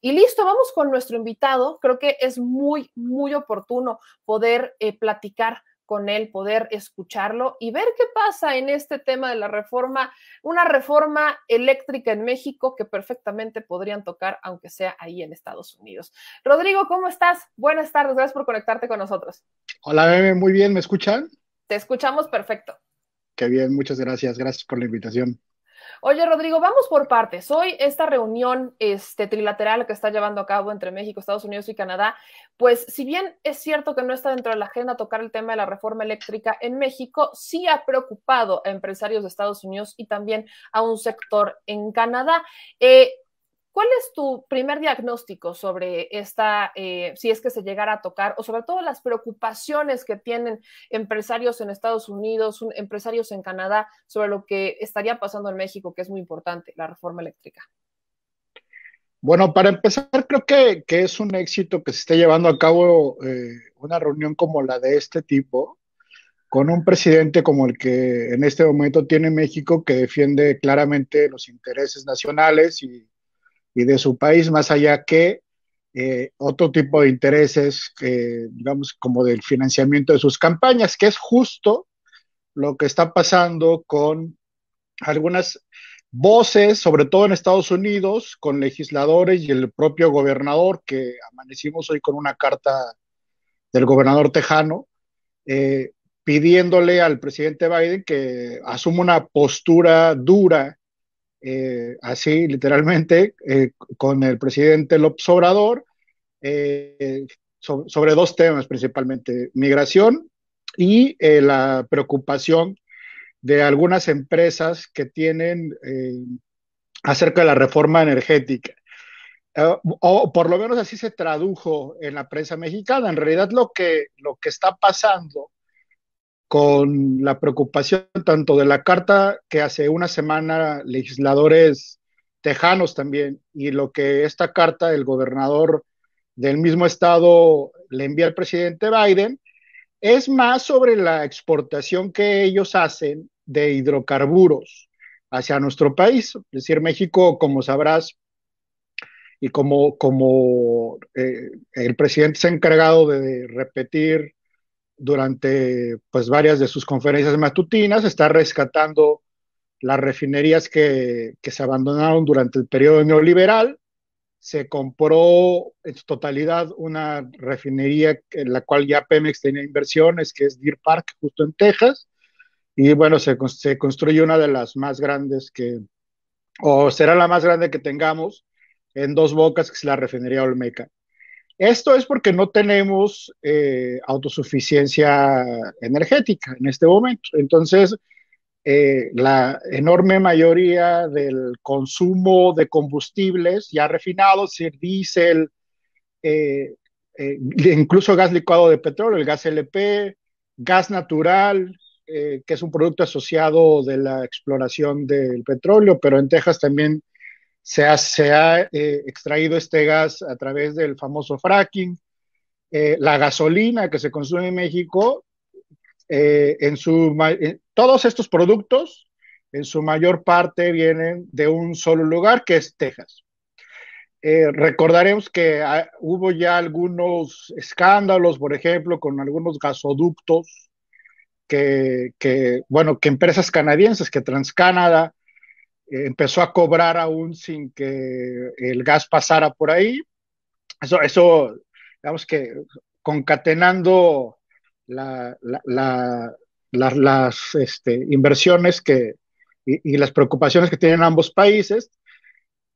Y listo, vamos con nuestro invitado. Creo que es muy, muy oportuno poder eh, platicar con él, poder escucharlo y ver qué pasa en este tema de la reforma, una reforma eléctrica en México que perfectamente podrían tocar, aunque sea ahí en Estados Unidos. Rodrigo, ¿cómo estás? Buenas tardes, gracias por conectarte con nosotros. Hola, bebé, muy bien, ¿me escuchan? Te escuchamos perfecto. Qué bien, muchas gracias, gracias por la invitación. Oye, Rodrigo, vamos por partes. Hoy esta reunión este, trilateral que está llevando a cabo entre México, Estados Unidos y Canadá, pues si bien es cierto que no está dentro de la agenda tocar el tema de la reforma eléctrica en México, sí ha preocupado a empresarios de Estados Unidos y también a un sector en Canadá. Eh, ¿Cuál es tu primer diagnóstico sobre esta, eh, si es que se llegara a tocar, o sobre todo las preocupaciones que tienen empresarios en Estados Unidos, empresarios en Canadá, sobre lo que estaría pasando en México, que es muy importante, la reforma eléctrica? Bueno, para empezar, creo que, es un éxito que se esté llevando a cabo eh, una reunión como la de este tipo, con un presidente como el que en este momento tiene México, que defiende claramente los intereses nacionales y y de su país, más allá que eh, otro tipo de intereses, digamos, como del financiamiento de sus campañas, que es justo lo que está pasando con algunas voces, sobre todo en Estados Unidos, con legisladores y el propio gobernador, que amanecimos hoy con una carta del gobernador tejano, eh, pidiéndole al presidente Biden que asuma una postura dura eh, así literalmente, eh, con el presidente López Obrador, eh, sobre dos temas principalmente, migración y la preocupación de algunas empresas que tienen acerca de la reforma energética. o por lo menos así se tradujo en la prensa mexicana. En realidad lo que, lo que está pasando con la preocupación tanto de la carta que hace una semana legisladores tejanos también y lo que esta carta el gobernador del mismo estado le envía al presidente Biden es más sobre la exportación que ellos hacen de hidrocarburos hacia nuestro país. Es decir, México, como sabrás, y como, como eh, el presidente se ha encargado de repetir durante pues varias de sus conferencias matutinas, está rescatando las refinerías que, se abandonaron durante el periodo neoliberal. Se compró en su totalidad una refinería en la cual ya Pemex tenía inversiones, que es Deer Park, justo en Texas. Y bueno, se, se construye una de las más grandes que, o será la más grande que tengamos, en dos bocas, que es la refinería Olmeca. Esto es porque no tenemos eh, autosuficiencia energética en este momento. Entonces, eh, la enorme mayoría del consumo de combustibles ya refinados, diésel, eh, incluso gas licuado de petróleo, el gas LP, gas natural, que es un producto asociado de la exploración del petróleo, pero en Texas también se ha, eh, extraído este gas a través del famoso fracking. Eh, la gasolina que se consume en México, eh, en su, todos estos productos, en su mayor parte vienen de un solo lugar, que es Texas. recordaremos que ah, hubo ya algunos escándalos, por ejemplo, con algunos gasoductos que, que, bueno, que empresas canadienses, que TransCanada empezó a cobrar aún sin que el gas pasara por ahí. Eso, eso digamos que concatenando las este, inversiones que, y, las preocupaciones que tienen ambos países,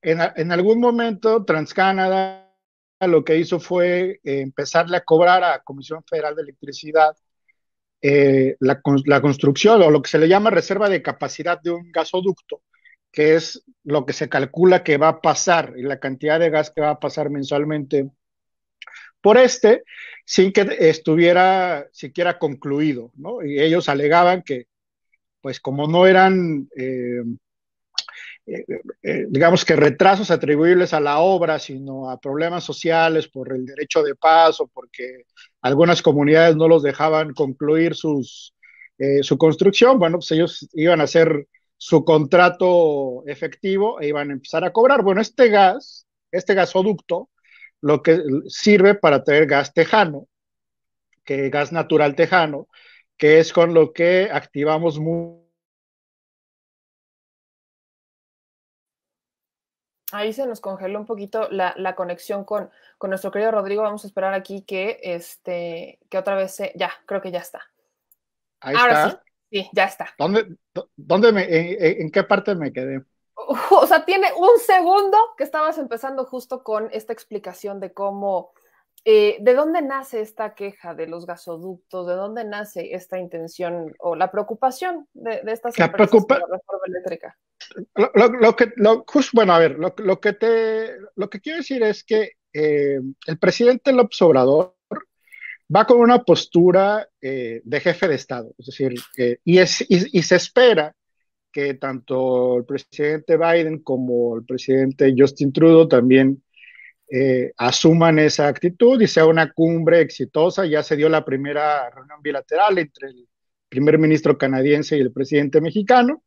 en, algún momento TransCanada lo que hizo fue eh, empezarle a cobrar a Comisión Federal de Electricidad eh, la, la, construcción o lo que se le llama reserva de capacidad de un gasoducto que es lo que se calcula que va a pasar y la cantidad de gas que va a pasar mensualmente por este, sin que estuviera siquiera concluido, ¿no? Y ellos alegaban que, pues como no eran, eh, eh, eh, digamos que retrasos atribuibles a la obra, sino a problemas sociales por el derecho de paso, porque algunas comunidades no los dejaban concluir sus, su construcción, bueno, pues ellos iban a ser su contrato efectivo e iban a empezar a cobrar. Bueno, este gas este gasoducto lo que sirve para traer gas tejano, que gas natural tejano, que es con lo que activamos Ahí se nos congeló un poquito la, conexión con, con, nuestro querido Rodrigo. Vamos a esperar aquí que, este, que otra vez se... Ya, creo que ya está. Ahí Ahora sí, sí, ya está. ¿Dónde, dónde me, en, qué parte me quedé? O sea, tiene un segundo que estabas empezando justo con esta explicación de cómo, eh, de dónde nace esta queja de los gasoductos, de dónde nace esta intención o la preocupación de, de estas la empresas la reforma eléctrica. Lo, que, bueno, a ver, lo, que te, lo que quiero decir es que eh, el presidente López Obrador va con una postura eh, de jefe de Estado, es decir, y, se espera que tanto el presidente Biden como el presidente Justin Trudeau también eh, asuman esa actitud y sea una cumbre exitosa. Ya se dio la primera reunión bilateral entre el primer ministro canadiense y el presidente mexicano.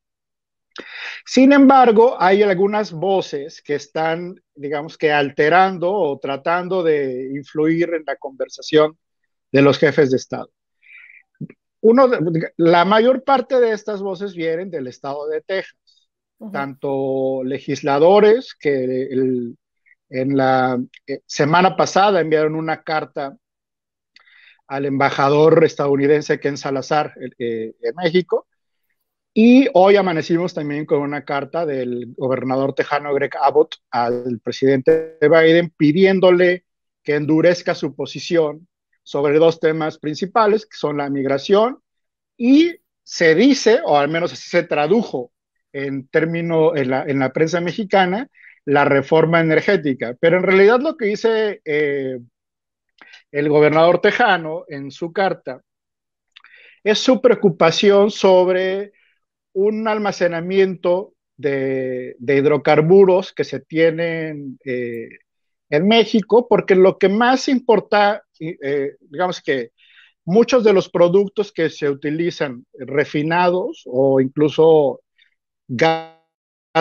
Sin embargo, hay algunas voces que están, digamos que alterando o tratando de influir en la conversación de los jefes de Estado. Uno, la mayor parte de estas voces vienen del estado de Texas, tanto legisladores que en la eh, semana pasada enviaron una carta al embajador estadounidense Ken Salazar eh, en México, y hoy amanecimos también con una carta del gobernador tejano Greg Abbott al presidente Biden pidiéndole que endurezca su posición sobre dos temas principales, que son la migración y se dice, o al menos así se tradujo en término en la, prensa mexicana, la reforma energética. Pero en realidad lo que dice eh, el gobernador tejano en su carta es su preocupación sobre un almacenamiento de, hidrocarburos que se tienen eh, en México, porque lo que más importa, eh, digamos que muchos de los productos que se utilizan refinados o incluso gas,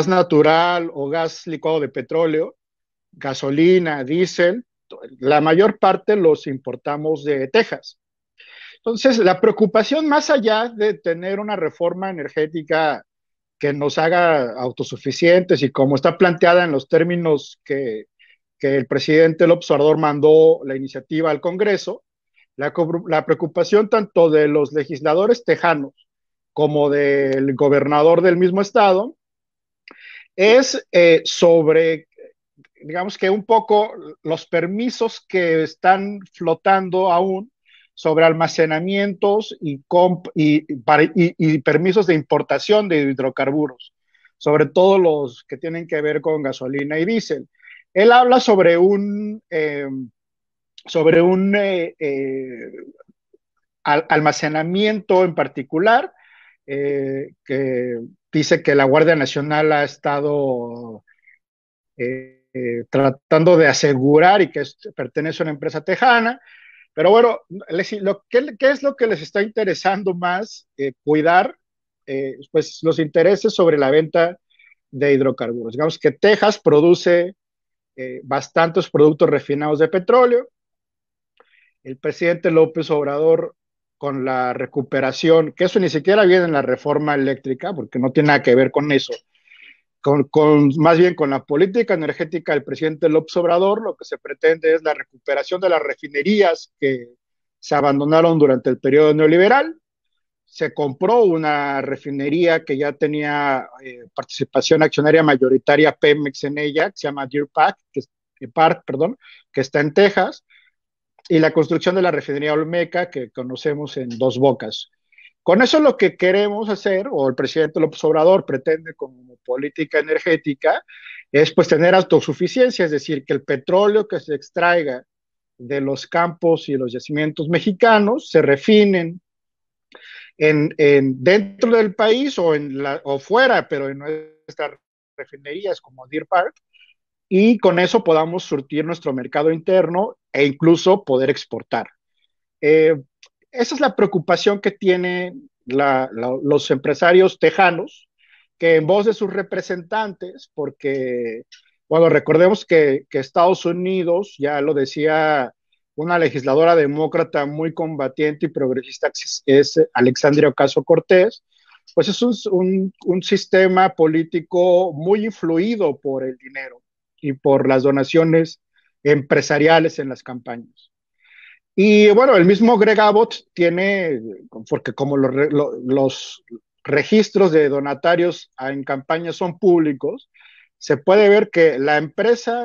natural o gas licuado de petróleo, gasolina, diésel, la mayor parte los importamos de Texas. Entonces, la preocupación más allá de tener una reforma energética que nos haga autosuficientes y como está planteada en los términos que, el presidente López Obrador mandó la iniciativa al Congreso, la, preocupación tanto de los legisladores tejanos como del gobernador del mismo estado es eh, sobre, digamos que un poco los permisos que están flotando aún sobre almacenamientos y, y, permisos de importación de hidrocarburos, sobre todo los que tienen que ver con gasolina y diésel. Él habla sobre un, eh, sobre un eh, eh, almacenamiento en particular, que dice que la Guardia Nacional ha estado tratando de asegurar y que pertenece a una empresa tejana, pero bueno, lo, ¿qué, es lo que les está interesando más? Cuidar pues los intereses sobre la venta de hidrocarburos. Digamos que Texas produce eh, bastantes productos refinados de petróleo. El presidente López Obrador con la recuperación, que eso ni siquiera viene en la reforma eléctrica, porque no tiene nada que ver con eso, con, más bien con la política energética del presidente López Obrador, lo que se pretende es la recuperación de las refinerías que se abandonaron durante el periodo neoliberal. Se compró una refinería que ya tenía eh, participación accionaria mayoritaria Pemex en ella, que se llama Deer Park, que, Park, que está en Texas, y la construcción de la refinería Olmeca, que conocemos en Dos Bocas. Con eso lo que queremos hacer, o el presidente López Obrador pretende como política energética, es pues tener autosuficiencia, es decir, que el petróleo que se extraiga de los campos y los yacimientos mexicanos se refinen en, dentro del país o, en la, o fuera, pero en nuestras refinerías como Deer Park, y con eso podamos surtir nuestro mercado interno e incluso poder exportar. Eh, esa es la preocupación que tienen los empresarios tejanos, que en voz de sus representantes, porque Bueno, recordemos que, que Estados Unidos, ya lo decía una legisladora demócrata muy combatiente y progresista, es Alexandria Ocasio Cortés, pues es un, un, sistema político muy influido por el dinero y por las donaciones empresariales en las campañas. Y bueno, el mismo Greg Abbott tiene, porque como los, registros de donatarios en campañas son públicos, se puede ver que la empresa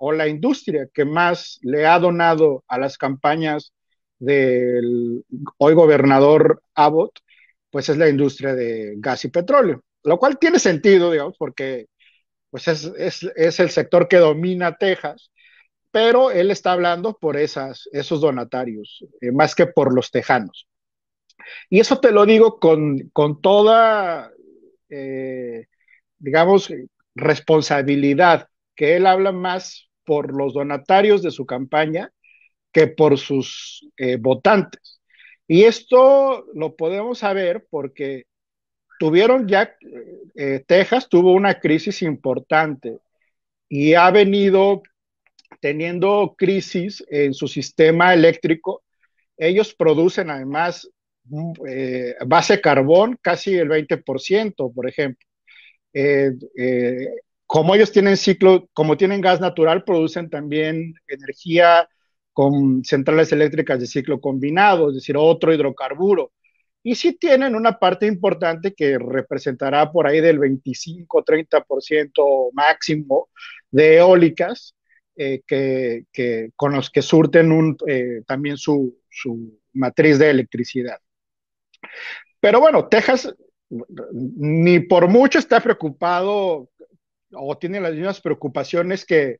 o la industria que más le ha donado a las campañas del hoy gobernador Abbott, pues es la industria de gas y petróleo, lo cual tiene sentido, digamos, porque pues es, es el sector que domina Texas pero él está hablando por esas, esos donatarios, eh, más que por los tejanos. Y eso te lo digo con, con toda, eh, digamos, responsabilidad, que él habla más por los donatarios de su campaña que por sus eh, votantes. Y esto lo podemos saber porque tuvieron ya, Texas tuvo una crisis importante y ha venido teniendo crisis en su sistema eléctrico, ellos producen además eh, base carbón casi el 20%, por ejemplo. Eh, eh, como ellos tienen ciclo, como tienen gas natural, producen también energía con centrales eléctricas de ciclo combinado, es decir, otro hidrocarburo. Y sí tienen una parte importante que representará por ahí del 25-30% máximo de eólicas, eh, que, con los que surten eh, también su, matriz de electricidad. Pero bueno, Texas ni por mucho está preocupado o tiene las mismas preocupaciones que,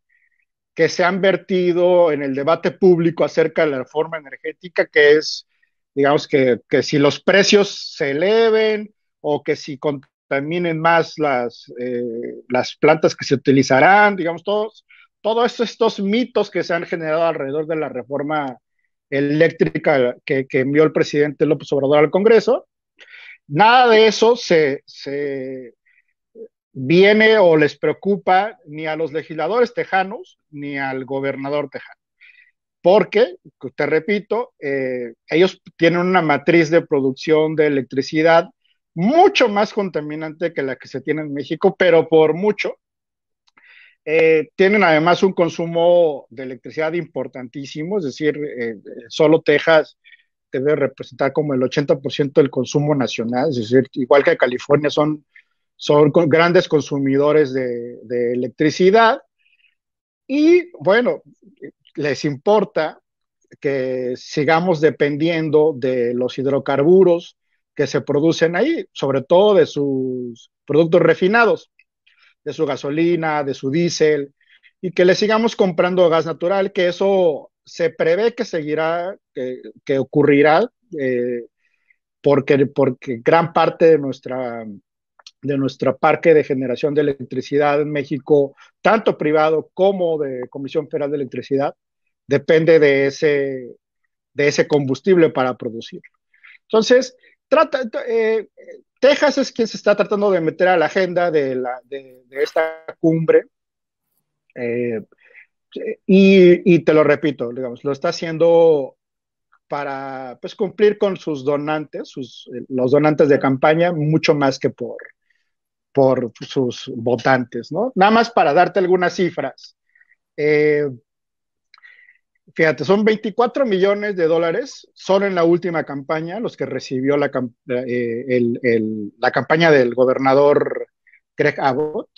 que se han vertido en el debate público acerca de la reforma energética, que es, digamos, que, que si los precios se eleven o que si contaminen más las, eh, las plantas que se utilizarán, digamos, todos, todos estos mitos que se han generado alrededor de la reforma eléctrica que, envió el presidente López Obrador al Congreso, nada de eso se, viene o les preocupa ni a los legisladores tejanos ni al gobernador tejano. Porque, te repito, eh, ellos tienen una matriz de producción de electricidad mucho más contaminante que la que se tiene en México, pero por mucho, eh, tienen además un consumo de electricidad importantísimo, es decir, eh, solo Texas debe representar como el 80% del consumo nacional, es decir, igual que California son, son grandes consumidores de, electricidad. Y bueno, les importa que sigamos dependiendo de los hidrocarburos que se producen ahí, sobre todo de sus productos refinados de su gasolina, de su diésel, y que le sigamos comprando gas natural, que eso se prevé que seguirá, que, ocurrirá, eh, porque, porque gran parte de nuestra de nuestro parque de generación de electricidad en México, tanto privado como de Comisión Federal de Electricidad, depende de ese, de ese combustible para producir. Entonces, trata, eh, Texas es quien se está tratando de meter a la agenda de, la, de, esta cumbre. Eh, y, te lo repito, digamos, lo está haciendo para pues, cumplir con sus donantes, sus, los donantes de campaña, mucho más que por, por sus votantes, ¿no? Nada más para darte algunas cifras. Eh, fíjate, son 24 millones de dólares solo en la última campaña, los que recibió la, eh, la campaña del gobernador Greg Abbott.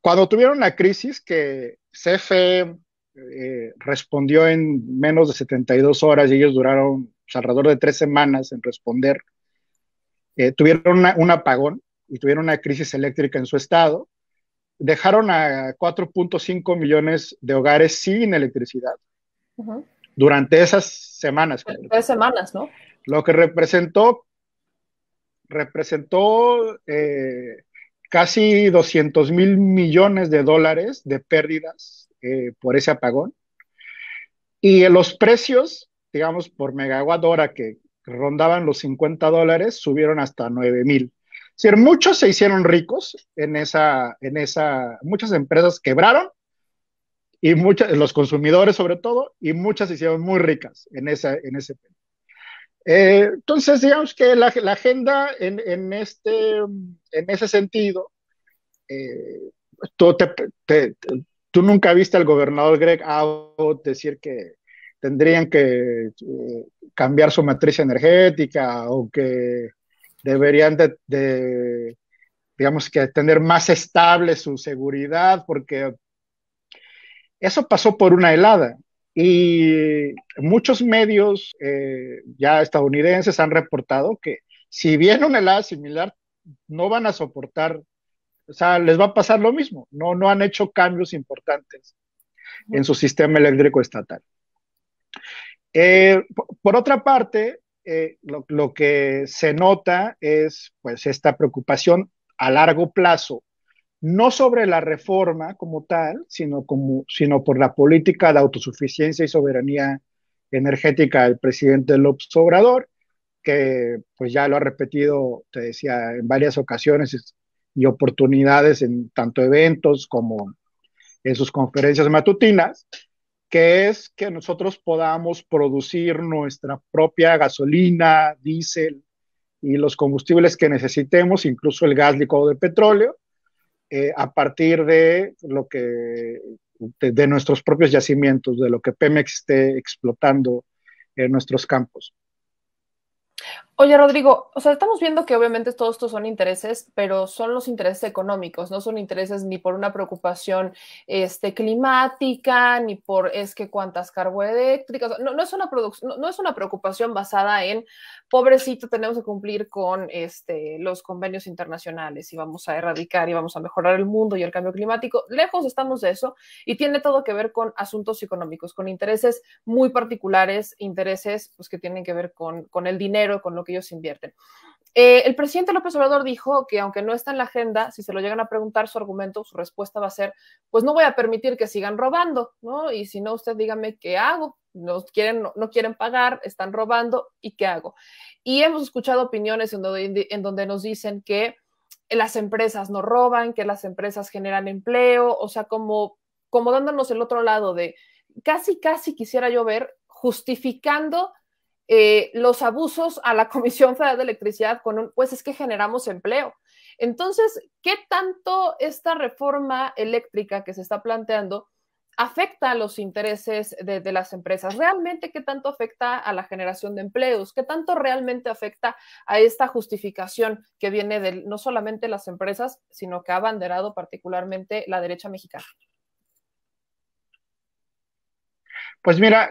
Cuando tuvieron la crisis que CFE eh, respondió en menos de 72 horas y ellos duraron pues, alrededor de tres semanas en responder, eh, tuvieron un apagón y tuvieron una crisis eléctrica en su estado, dejaron a 4.5 millones de hogares sin electricidad durante esas semanas. Tres semanas, ¿no? Lo que representó, representó eh, casi 200 mil millones de dólares de pérdidas eh, por ese apagón. Y los precios, digamos, por megawatt hora que rondaban los 50 dólares, subieron hasta 9 mil. Decir, muchos se hicieron ricos en esa, en esa, muchas empresas quebraron y muchas, los consumidores sobre todo, y muchas se hicieron muy ricas en, esa, en ese eh, entonces, digamos que la, agenda en, en, este, en ese sentido, eh, tú, nunca viste al gobernador Greg Abbott decir que tendrían que eh, cambiar su matriz energética o que deberían de, de, digamos que tener más estable su seguridad, porque eso pasó por una helada. Y muchos medios eh, ya estadounidenses han reportado que si viene una helada similar, no van a soportar, o sea, les va a pasar lo mismo. No, no han hecho cambios importantes en su sistema eléctrico estatal. Eh, por, otra parte, eh, lo, lo, que se nota es pues esta preocupación a largo plazo no sobre la reforma como tal, sino, como, sino por la política de autosuficiencia y soberanía energética del presidente López Obrador, que pues ya lo ha repetido, te decía, en varias ocasiones y oportunidades en tanto eventos como en sus conferencias matutinas, que es que nosotros podamos producir nuestra propia gasolina, diésel y los combustibles que necesitemos, incluso el gas licuado de petróleo, eh, a partir de lo que de, nuestros propios yacimientos, de lo que Pemex esté explotando en nuestros campos. Oye, Rodrigo, o sea, estamos viendo que obviamente todos estos son intereses, pero son los intereses económicos, no son intereses ni por una preocupación este, climática, ni por es que cuántas carboeléctricas, no, no, es una no, no, es una preocupación basada en, pobrecito, tenemos que cumplir con este, los convenios internacionales y vamos a erradicar y vamos a mejorar el mundo y el cambio climático. Lejos estamos de eso y tiene todo que ver con asuntos económicos, con intereses muy particulares, intereses pues, que tienen que ver con, con el dinero, con lo que ellos invierten. Eh, el presidente López Obrador dijo que aunque no está en la agenda, si se lo llegan a preguntar su argumento, su respuesta va a ser, pues no voy a permitir que sigan robando, ¿no? Y si no, usted dígame qué hago. No quieren, no, quieren pagar, están robando, ¿y qué hago? Y hemos escuchado opiniones en donde, en donde nos dicen que las empresas no roban, que las empresas generan empleo, o sea, como, como dándonos el otro lado de casi, casi quisiera yo ver justificando eh, los abusos a la Comisión Federal de Electricidad con un, pues es que generamos empleo. Entonces, ¿qué tanto esta reforma eléctrica que se está planteando afecta a los intereses de, las empresas? ¿Realmente qué tanto afecta a la generación de empleos? ¿Qué tanto realmente afecta a esta justificación que viene de no solamente las empresas, sino que ha abanderado particularmente la derecha mexicana? Pues mira,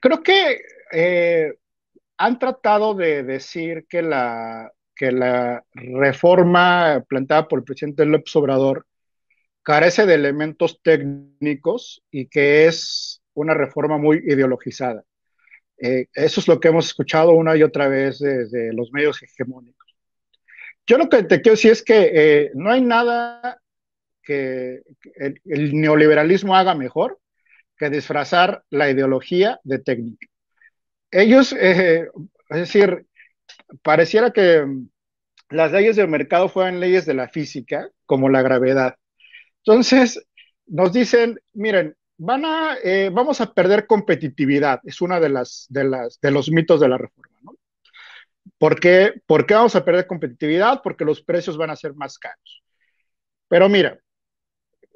creo que eh, han tratado de decir que la, que la reforma planteada por el presidente López Obrador carece de elementos técnicos y que es una reforma muy ideologizada. Eh, eso es lo que hemos escuchado una y otra vez desde los medios hegemónicos. Yo lo que te quiero decir es que eh, no hay nada que el, el neoliberalismo haga mejor que disfrazar la ideología de técnica ellos, eh, es decir, pareciera que las leyes del mercado fueran leyes de la física, como la gravedad. Entonces, nos dicen, miren, van a, eh, vamos a perder competitividad, es una de las, de las, de los mitos de la reforma, ¿no? ¿Por qué, ¿Por qué vamos a perder competitividad? Porque los precios van a ser más caros. Pero mira,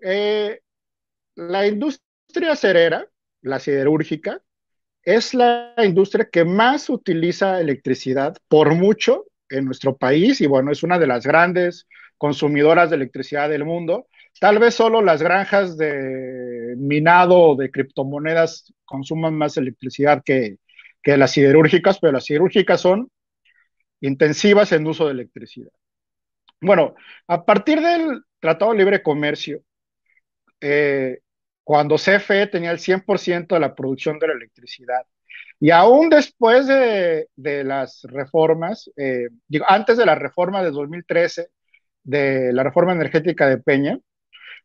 eh, la industria cerera, la siderúrgica, es la industria que más utiliza electricidad por mucho en nuestro país y bueno, es una de las grandes consumidoras de electricidad del mundo. Tal vez solo las granjas de minado o de criptomonedas consuman más electricidad que, las siderúrgicas, pero las siderúrgicas son intensivas en uso de electricidad. Bueno, a partir del Tratado de Libre Comercio, eh, cuando CFE tenía el 100% de la producción de la electricidad. Y aún después de, las reformas, eh, digo, antes de la reforma de 2013, de la reforma energética de Peña,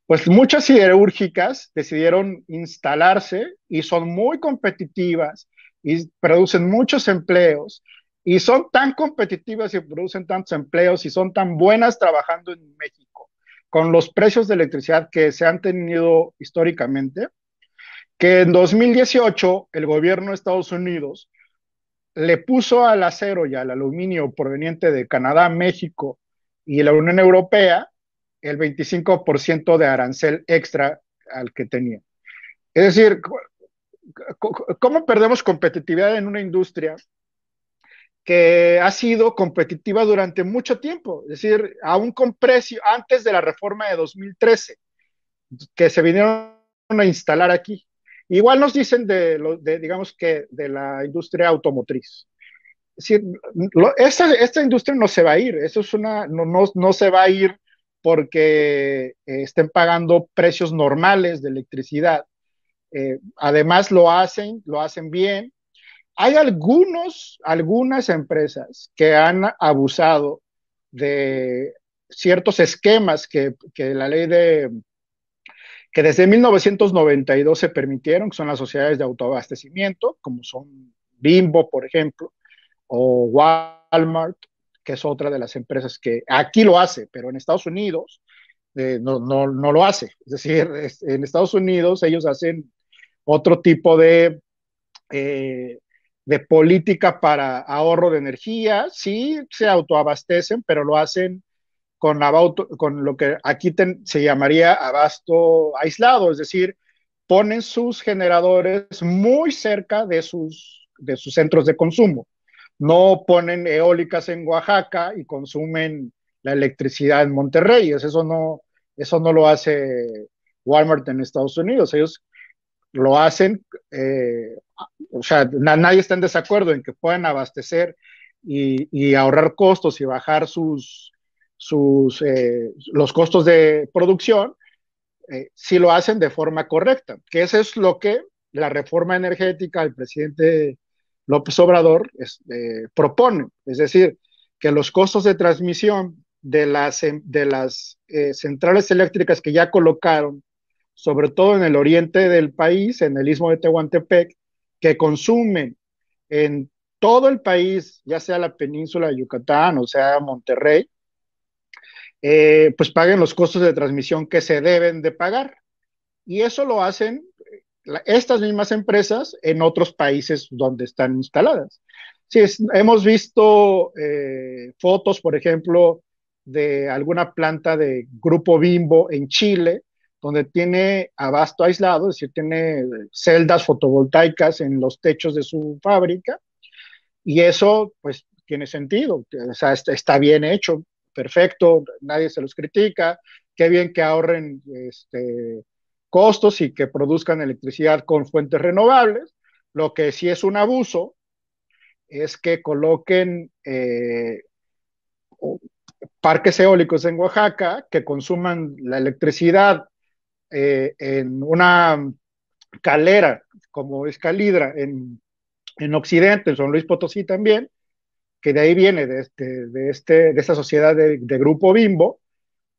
pues muchas siderúrgicas decidieron instalarse y son muy competitivas y producen muchos empleos y son tan competitivas y producen tantos empleos y son tan buenas trabajando en México con los precios de electricidad que se han tenido históricamente, que en 2018 el gobierno de Estados Unidos le puso al acero y al aluminio proveniente de Canadá, México y la Unión Europea el 25% de arancel extra al que tenía. Es decir, ¿cómo perdemos competitividad en una industria que ha sido competitiva durante mucho tiempo, es decir, aún con precio, antes de la reforma de 2013, que se vinieron a instalar aquí. Igual nos dicen de, de digamos que, de la industria automotriz. Es decir, esta, esta, industria no se va a ir, eso es una, no, no, no se va a ir porque eh, estén pagando precios normales de electricidad. Eh, además lo hacen, lo hacen bien, hay algunos, algunas empresas que han abusado de ciertos esquemas que, la ley de, que desde 1992 se permitieron, que son las sociedades de autoabastecimiento, como son Bimbo, por ejemplo, o Walmart, que es otra de las empresas que aquí lo hace, pero en Estados Unidos eh, no, lo hace. Es decir, en Estados Unidos ellos hacen otro tipo de eh, de política para ahorro de energía, sí se autoabastecen, pero lo hacen con, con lo que aquí se llamaría abasto aislado, es decir, ponen sus generadores muy cerca de sus, de sus centros de consumo. No ponen eólicas en Oaxaca y consumen la electricidad en Monterrey. Eso no, eso no lo hace Walmart en Estados Unidos. Ellos lo hacen eh, o sea, nadie está en desacuerdo en que puedan abastecer y, ahorrar costos y bajar sus, sus eh, los costos de producción, eh, si lo hacen de forma correcta, que eso es lo que la reforma energética del presidente López Obrador eh, propone, es decir, que los costos de transmisión de las, de las centrales eléctricas que ya colocaron, sobre todo en el oriente del país, en el istmo de Tehuantepec, que consumen en todo el país, ya sea la península de Yucatán o sea Monterrey, eh, pues paguen los costos de transmisión que se deben de pagar. Y eso lo hacen estas mismas empresas en otros países donde están instaladas. Sí, hemos visto eh, fotos, por ejemplo, de alguna planta de Grupo Bimbo en Chile, donde tiene abasto aislado, es decir, tiene celdas fotovoltaicas en los techos de su fábrica, y eso pues tiene sentido, o sea, está, bien hecho, perfecto, nadie se los critica, qué bien que ahorren este, costos y que produzcan electricidad con fuentes renovables, lo que sí es un abuso es que coloquen eh, parques eólicos en Oaxaca que consuman la electricidad eh, en una calera como es Calidra en, en, Occidente, en San Luis Potosí también, que de ahí viene de, este, de, este, de esta sociedad de, Grupo Bimbo,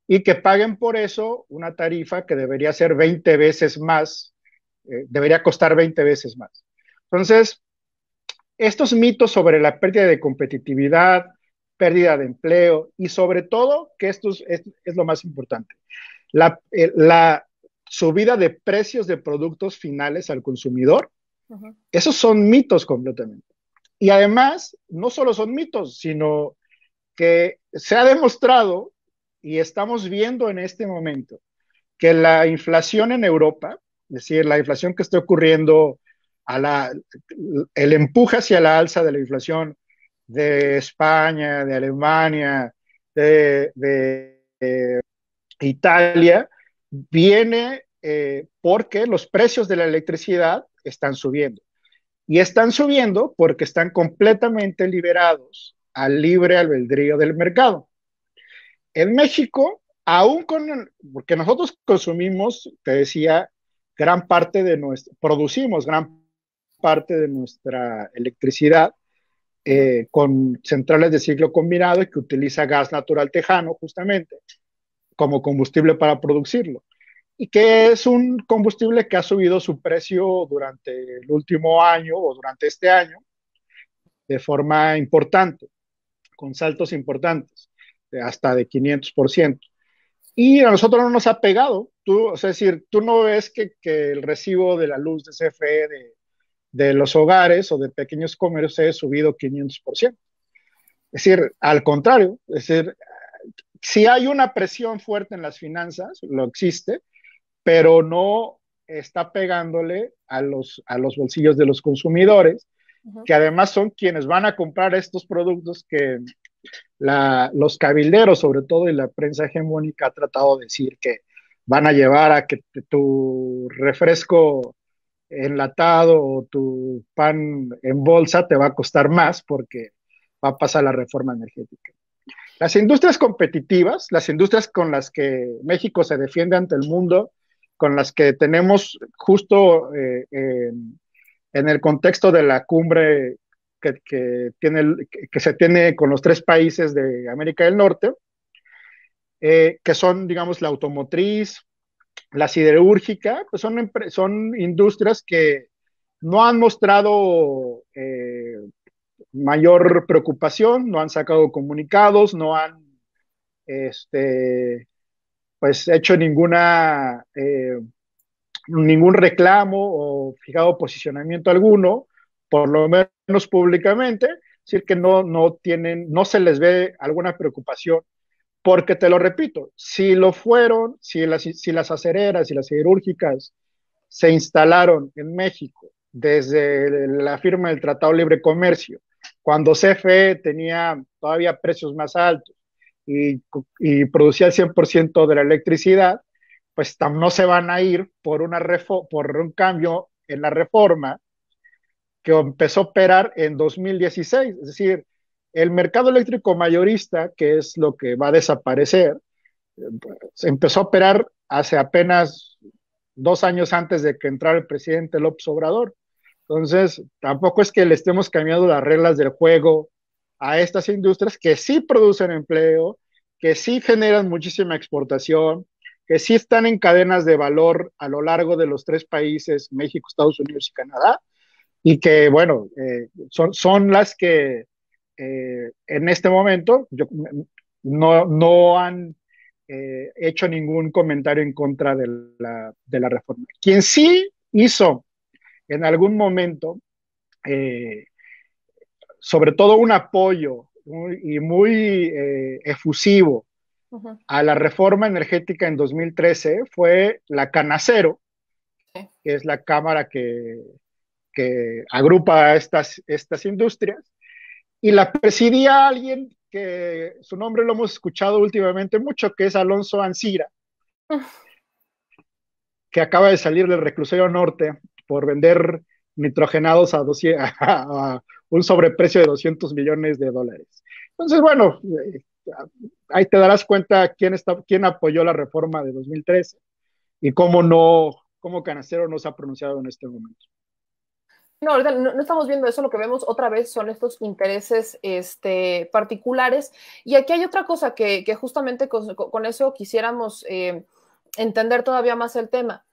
y que paguen por eso una tarifa que debería ser 20 veces más, eh, debería costar 20 veces más. Entonces, estos mitos sobre la pérdida de competitividad, pérdida de empleo y sobre todo, que esto es, es, lo más importante, la, eh, la, subida de precios de productos finales al consumidor, esos son mitos completamente. Y además, no solo son mitos, sino que se ha demostrado y estamos viendo en este momento que la inflación en Europa, es decir, la inflación que está ocurriendo, a la, el empuje hacia la alza de la inflación de España, de Alemania, de, de Italia, viene eh, porque los precios de la electricidad están subiendo. Y están subiendo porque están completamente liberados al libre albedrío del mercado. En México, aún con, porque nosotros consumimos, te decía, gran parte de nuestra, producimos gran parte de nuestra electricidad eh, con centrales de ciclo combinado y que utiliza gas natural tejano justamente como combustible para producirlo y que es un combustible que ha subido su precio durante el último año o durante este año de forma importante, con saltos importantes, hasta de 500%. Y a nosotros no nos ha pegado. Tú, es decir, tú no ves que, el recibo de la luz de CFE de, de los hogares o de pequeños comercios se ha subido 500%. Es decir, al contrario, es decir, si hay una presión fuerte en las finanzas, lo existe, pero no está pegándole a los, a los bolsillos de los consumidores, que además son quienes van a comprar estos productos que los cabilderos, sobre todo, y la prensa hegemónica ha tratado de decir que van a llevar a que tu refresco enlatado o tu pan en bolsa te va a costar más porque va a pasar la reforma energética. Las industrias competitivas, las industrias con las que México se defiende ante el mundo, con las que tenemos justo eh, en el contexto de la cumbre que, que se tiene con los tres países de América del Norte, eh, que son, digamos, la automotriz, la siderúrgica, pues son, son industrias que no han mostrado eh, mayor preocupación, no han sacado comunicados, no han este, pues hecho ninguna eh, ningún reclamo o fijado posicionamiento alguno, por lo menos públicamente, es decir que no, no tienen, no se les ve alguna preocupación, porque te lo repito, si lo fueron, si las, si las acereras y las siderúrgicas se instalaron en México desde la firma del Tratado Libre Comercio, cuando CFE tenía todavía precios más altos y, y producía el 100% de la electricidad, pues no se van a ir por, una por un cambio en la reforma que empezó a operar en 2016. Es decir, el mercado eléctrico mayorista, que es lo que va a desaparecer, pues, empezó a operar hace apenas dos años antes de que entrara el presidente López Obrador. Entonces, tampoco es que le estemos cambiando las reglas del juego a estas industrias que sí producen empleo, que sí generan muchísima exportación, que sí están en cadenas de valor a lo largo de los tres países, México, Estados Unidos y Canadá, y que, bueno, eh, son, son las que eh, en este momento no, no han eh, hecho ningún comentario en contra de la, de la reforma. Quien sí hizo en algún momento, sobre todo un apoyo y muy efusivo a la reforma energética en 2013 fue la Canacero, que es la cámara que, que agrupa estas, estas industrias, y la presidía alguien que su nombre lo hemos escuchado últimamente mucho, que es Alonso Ancira, que acaba de salir del reclusorio norte por vender nitrogenados a, a, un sobreprecio de 200 millones de dólares. Entonces, bueno, eh, ahí te darás cuenta quién, está, quién apoyó la reforma de 2013 y cómo no, cómo Canacero no se ha pronunciado en este momento. No, ahorita no, estamos viendo eso, lo que vemos otra vez son estos intereses este, particulares. Y aquí hay otra cosa que, justamente con, eso quisiéramos eh, entender todavía más el tema.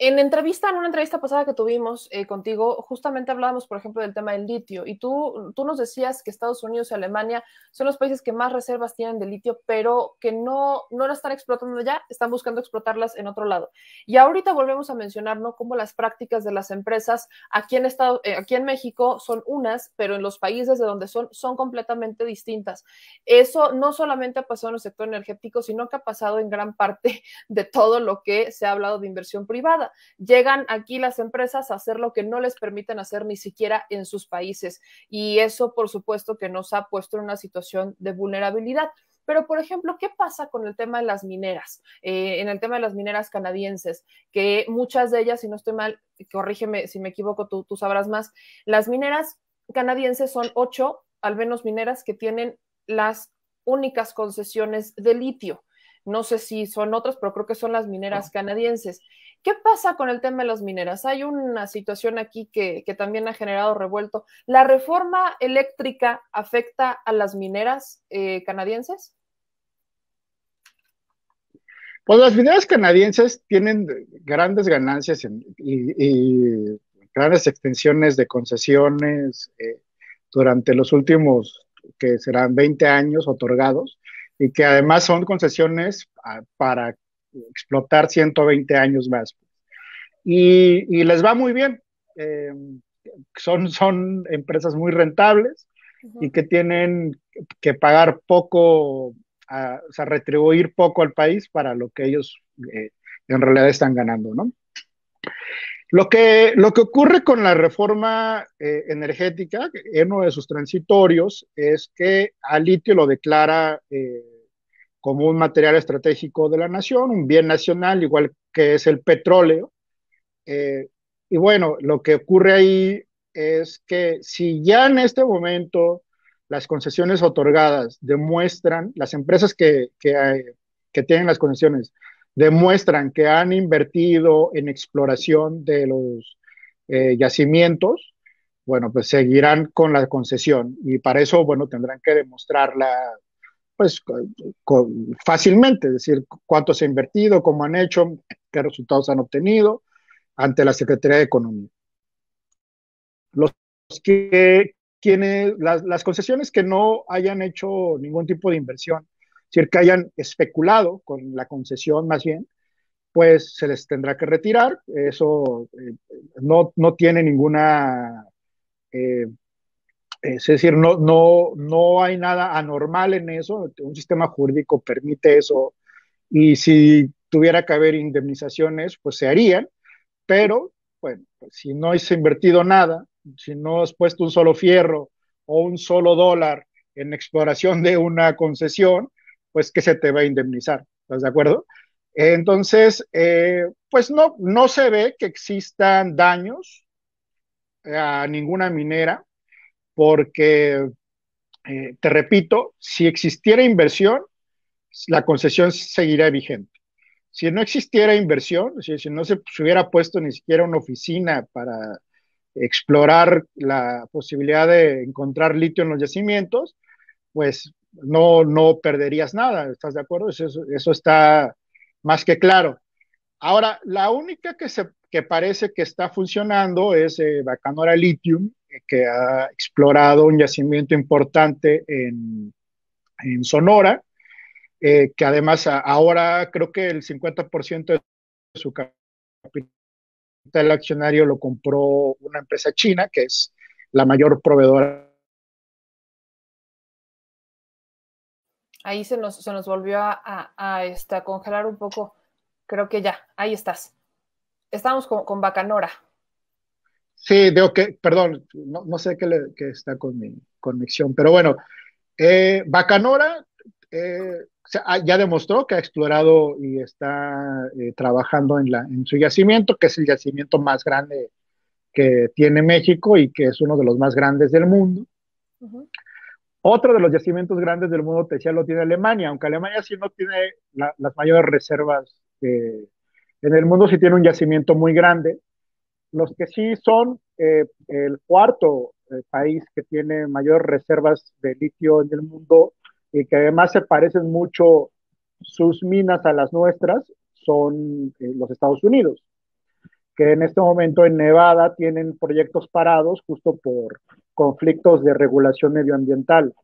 En entrevista, en una entrevista pasada que tuvimos eh, contigo, justamente hablábamos, por ejemplo, del tema del litio y tú, tú nos decías que Estados Unidos y Alemania son los países que más reservas tienen de litio, pero que no, no las están explotando ya, están buscando explotarlas en otro lado. Y ahorita volvemos a mencionar, ¿no? Cómo las prácticas de las empresas aquí en, Estado, eh, aquí en México son unas, pero en los países de donde son, son completamente distintas. Eso no solamente ha pasado en el sector energético, sino que ha pasado en gran parte de todo lo que se ha hablado de inversión privada. Llegan aquí las empresas a hacer lo que no les permiten hacer ni siquiera en sus países. Y eso, por supuesto, que nos ha puesto en una situación de vulnerabilidad. Pero, por ejemplo, ¿qué pasa con el tema de las mineras? Eh, en el tema de las mineras canadienses, que muchas de ellas, si no estoy mal, corrígeme si me equivoco, tú, tú sabrás más, las mineras canadienses son ocho, al menos mineras, que tienen las únicas concesiones de litio. No sé si son otras, pero creo que son las mineras canadienses. ¿Qué pasa con el tema de las mineras? Hay una situación aquí que, también ha generado revuelto. ¿La reforma eléctrica afecta a las mineras eh, canadienses? Pues las mineras canadienses tienen grandes ganancias y, grandes extensiones de concesiones, eh, durante los últimos, que serán 20 años otorgados, y que además son concesiones ah, para explotar 120 años más. Y, les va muy bien. Eh, son, son empresas muy rentables y que tienen que pagar poco, o sea, retribuir poco al país para lo que ellos eh, en realidad están ganando, ¿no? Lo que, lo que ocurre con la reforma eh, energética, en uno de sus transitorios, es que al litio lo declara eh, como un material estratégico de la nación, un bien nacional, igual que es el petróleo. Eh, y bueno, lo que ocurre ahí es que si ya en este momento las concesiones otorgadas demuestran, las empresas que, que, tienen las concesiones demuestran que han invertido en exploración de los eh, yacimientos, bueno, pues seguirán con la concesión y para eso, bueno, tendrán que demostrarla pues fácilmente, es decir, cuánto se ha invertido, cómo han hecho, qué resultados han obtenido ante la Secretaría de Economía. Los que quienes, las, las concesiones que no hayan hecho ningún tipo de inversión decir, que hayan especulado con la concesión más bien, pues se les tendrá que retirar. Eso eh, no, no, tiene ninguna, eh, es decir, no, no, no hay nada anormal en eso. Un sistema jurídico permite eso y si tuviera que haber indemnizaciones, pues se harían, pero bueno, pues si no has invertido nada, si no has puesto un solo fierro o un solo dólar en exploración de una concesión, pues que se te va a indemnizar, ¿estás de acuerdo? Entonces, eh, pues no, no se ve que existan daños a ninguna minera, porque, eh, te repito, si existiera inversión, la concesión seguiría vigente. Si no existiera inversión, si, no se, hubiera puesto ni siquiera una oficina para explorar la posibilidad de encontrar litio en los yacimientos, pues no, no perderías nada, ¿estás de acuerdo? Eso, eso está más que claro. Ahora, la única que, se, que parece que está funcionando es eh, Bacanora Lithium, que ha explorado un yacimiento importante en, en Sonora, eh, que además ahora creo que el 50% de su capital accionario lo compró una empresa china, que es la mayor proveedora Ahí se nos, se nos volvió a, este, congelar un poco. Creo que ya, ahí estás. Estamos con, Bacanora. Sí, digo que, perdón, no, sé qué, está con mi conexión, pero bueno, eh, Bacanora eh, ya demostró que ha explorado y está eh, trabajando en, la, en su yacimiento, que es el yacimiento más grande que tiene México y que es uno de los más grandes del mundo. Otro de los yacimientos grandes del mundo, te decía, lo tiene Alemania, aunque Alemania sí no tiene las mayores reservas en el mundo, sí tiene un yacimiento muy grande. Los que sí son eh, el cuarto eh, país que tiene mayores reservas de litio en el mundo y que además se parecen mucho sus minas a las nuestras son eh, los Estados Unidos, que en este momento en Nevada tienen proyectos parados justo por conflictos de regulación medioambiental.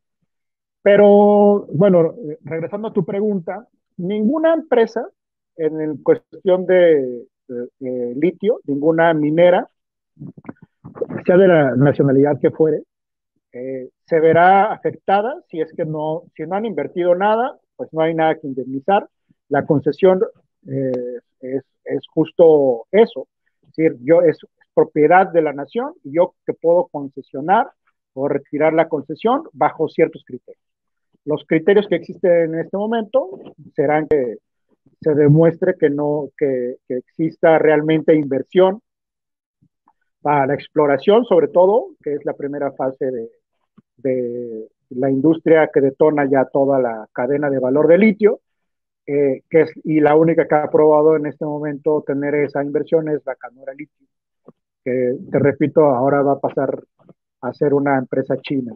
Pero, bueno, regresando a tu pregunta, ninguna empresa en cuestión de, litio, ninguna minera, sea de la nacionalidad que fuere, eh, se verá afectada si es que no, si no han invertido nada, pues no hay nada que indemnizar. La concesión eh, es, es, justo eso. Es decir, yo, es, propiedad de la nación y yo que puedo concesionar o retirar la concesión bajo ciertos criterios. Los criterios que existen en este momento serán que se demuestre que no que, que exista realmente inversión para la exploración, sobre todo, que es la primera fase de, de la industria que detona ya toda la cadena de valor de litio, eh, que es, y la única que ha aprobado en este momento tener esa inversión es la Canora Litio que te repito, ahora va a pasar a ser una empresa china.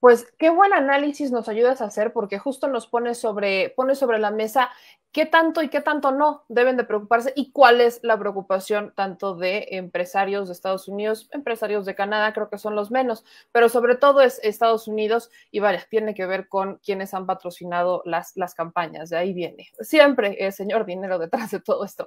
Pues qué buen análisis nos ayudas a hacer porque justo nos pone sobre, pone sobre la mesa qué tanto y qué tanto no deben de preocuparse y cuál es la preocupación tanto de empresarios de Estados Unidos, empresarios de Canadá, creo que son los menos, pero sobre todo es Estados Unidos y vaya, tiene que ver con quienes han patrocinado las, las campañas, de ahí viene. Siempre es señor dinero detrás de todo esto.